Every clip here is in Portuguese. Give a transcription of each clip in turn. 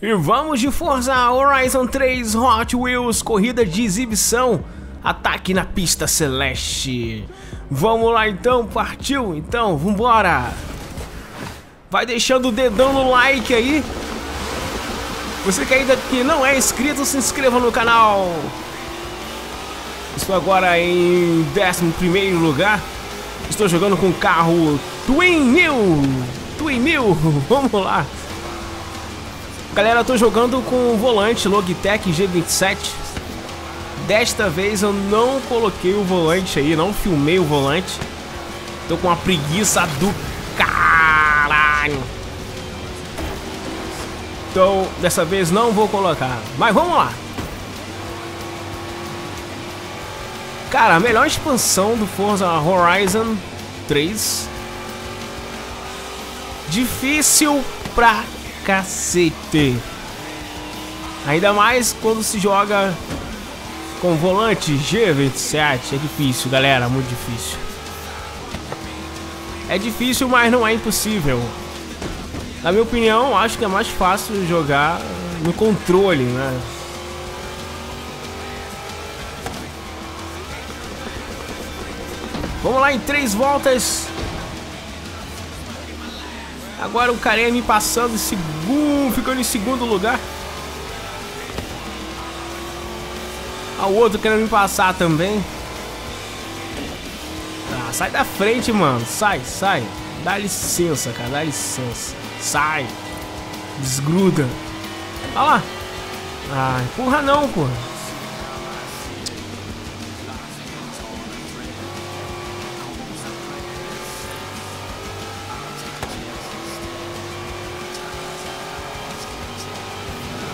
E vamos de Forza Horizon 3 Hot Wheels, corrida de exibição, ataque na pista celeste. Vamos lá então, partiu? Então, vambora! Vai deixando o dedão no like aí. Você que ainda que não é inscrito, se inscreva no canal. Estou agora em 11 lugar. Estou jogando com o carro Twin Mill. Twin Mill, vamos lá. Galera, eu tô jogando com o volante Logitech G27. Desta vez eu não coloquei o volante aí, não filmei o volante. Tô com uma preguiça do caralho. Então, dessa vez não vou colocar. Mas vamos lá. Cara, a melhor expansão do Forza Horizon 3. Difícil pra cacete. Ainda mais quando se joga com volante G27. É difícil, galera, muito difícil. É difícil, mas não é impossível. Na minha opinião, acho que é mais fácil jogar no controle, né? Vamos lá em três voltas. Agora o carinha me passando em segundo, ficando em segundo lugar. Ah, o outro querendo me passar também. Ah, sai da frente, mano. Sai, sai. Dá licença, cara. Dá licença. Sai. Desgruda. Olha lá. Ah, empurra não, porra.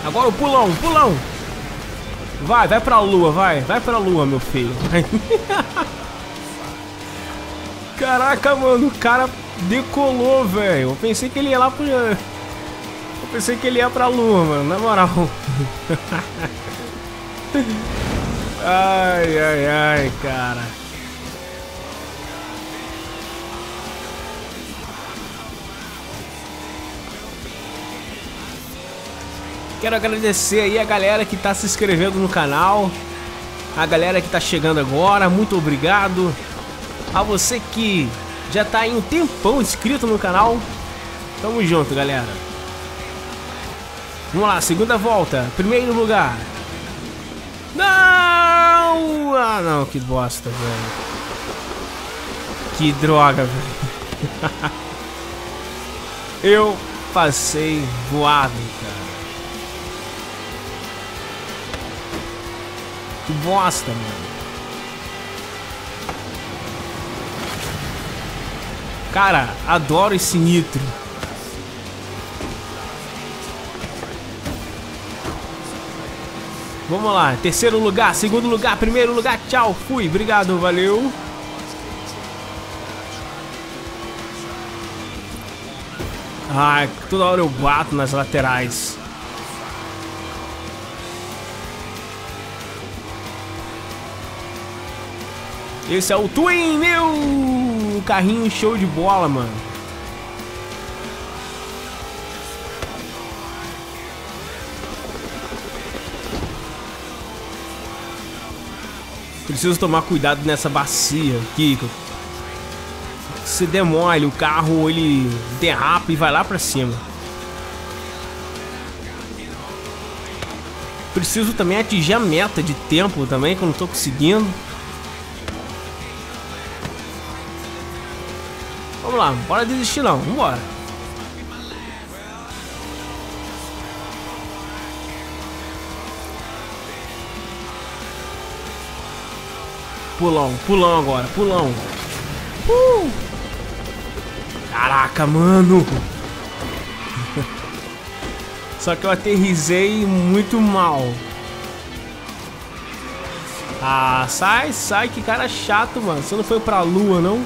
Agora o pulão, pulão. Vai, vai pra lua, vai. Vai pra lua, meu filho. Caraca, mano, o cara decolou, velho. Eu pensei que ele ia lá pro... Eu pensei que ele ia pra lua, mano, na moral. ai, ai, ai, cara. Quero agradecer aí a galera que tá se inscrevendo no canal, a galera que tá chegando agora, muito obrigado. A você que já tá em um tempão inscrito no canal, tamo junto, galera. Vamos lá, segunda volta, primeiro lugar. Não! Ah, não, que bosta, velho. Que droga, velho. Eu passei voado, cara. Que bosta, mano. Cara, adoro esse nitro. Vamos lá, terceiro lugar, segundo lugar, primeiro lugar, tchau, fui, obrigado, valeu. Ai, toda hora eu bato nas laterais. Esse é o Twin, meu! Carrinho show de bola, mano. Preciso tomar cuidado nessa bacia aqui. Se demole, o carro ele derrapa e vai lá pra cima. Preciso também atingir a meta de tempo também, que eu não tô conseguindo. Vamos lá, bora desistir não, vambora. Pulão, pulão agora, pulão. Uh! Caraca, mano. Só que eu aterrisei muito mal. Ah, sai, sai, que cara chato, mano. Você não foi pra lua, não?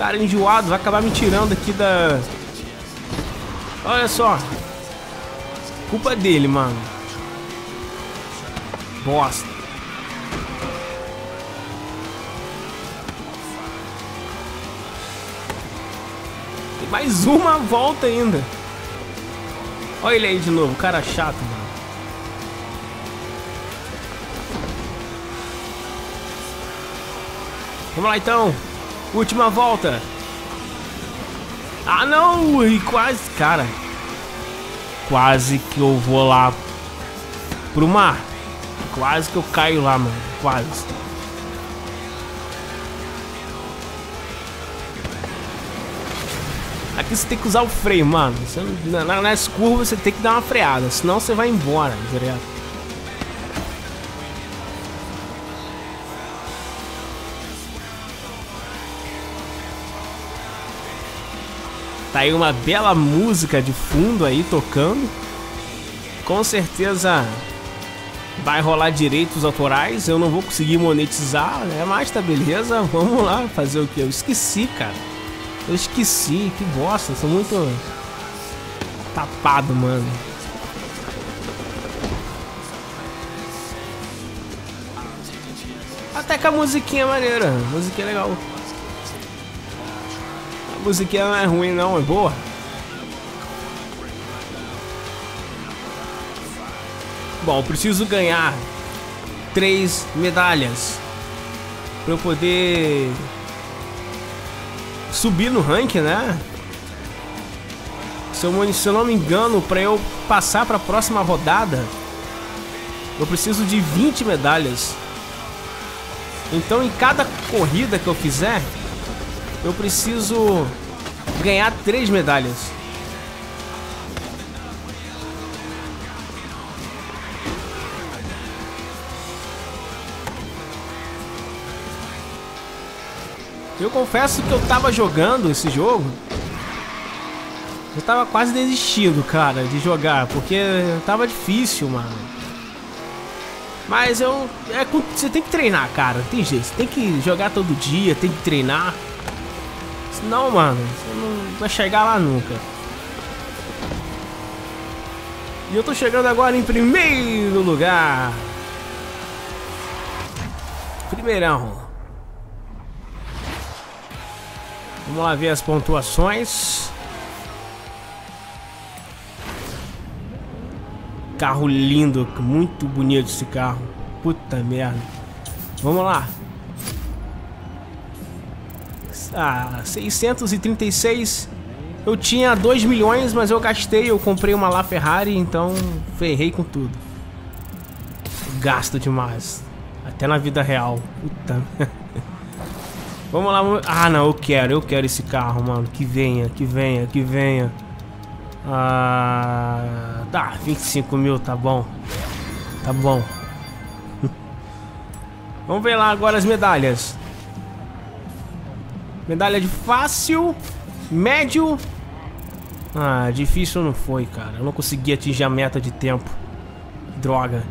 Cara enjoado, vai acabar me tirando aqui da... Olha só. Culpa dele, mano. Bosta. Tem mais uma volta ainda. Olha ele aí de novo, cara chato, mano. Vamos lá então. Última volta. Ah não! E quase, cara. Quase que eu vou lá pro mar. Quase que eu caio lá, mano. Quase. Aqui você tem que usar o freio, mano. Você, na, nas curvas você tem que dar uma freada, senão você vai embora direto. Tá aí uma bela música de fundo aí tocando. Com certeza vai rolar direitos autorais. Eu não vou conseguir monetizar, né? Mas tá beleza. Vamos lá fazer o que? Eu esqueci, cara. Eu esqueci. Que bosta. Sou muito tapado, mano. Até que a musiquinha maneira. Musiquinha é legal musiquinha não é ruim não, é boa. Bom, preciso ganhar três medalhas para eu poder subir no ranking, né? Se eu, se eu não me engano, para eu passar para a próxima rodada, eu preciso de 20 medalhas. Então, em cada corrida que eu fizer, eu preciso ganhar três medalhas. Eu confesso que eu tava jogando esse jogo. Eu tava quase desistindo, cara, de jogar, porque tava difícil, mano. Mas eu. É, você tem que treinar, cara. Tem jeito. Você tem que jogar todo dia, tem que treinar. Não, mano, você não vai chegar lá nunca. E eu tô chegando agora em primeiro lugar. Primeirão. Vamos lá ver as pontuações. Carro lindo, muito bonito esse carro. Puta merda. Vamos lá. Ah, 636. Eu tinha 2 milhões, mas eu gastei, eu comprei uma La Ferrari, então ferrei com tudo. Gasto demais. Até na vida real. Puta. Vamos lá. Ah, não, eu quero, eu quero esse carro, mano. Que venha, que venha, que venha. Ah, tá, 25 mil, tá bom. Tá bom. Vamos ver lá agora as medalhas. Medalha de fácil, médio. Ah, difícil não foi, cara. Eu não consegui atingir a meta de tempo. Droga.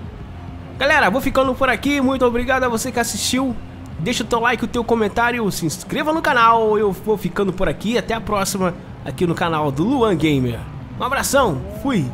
Galera, vou ficando por aqui. Muito obrigado a você que assistiu. Deixa o teu like, o teu comentário, se inscreva no canal. Eu vou ficando por aqui. Até a próxima aqui no canal do Luan Gamer. Um abração, fui!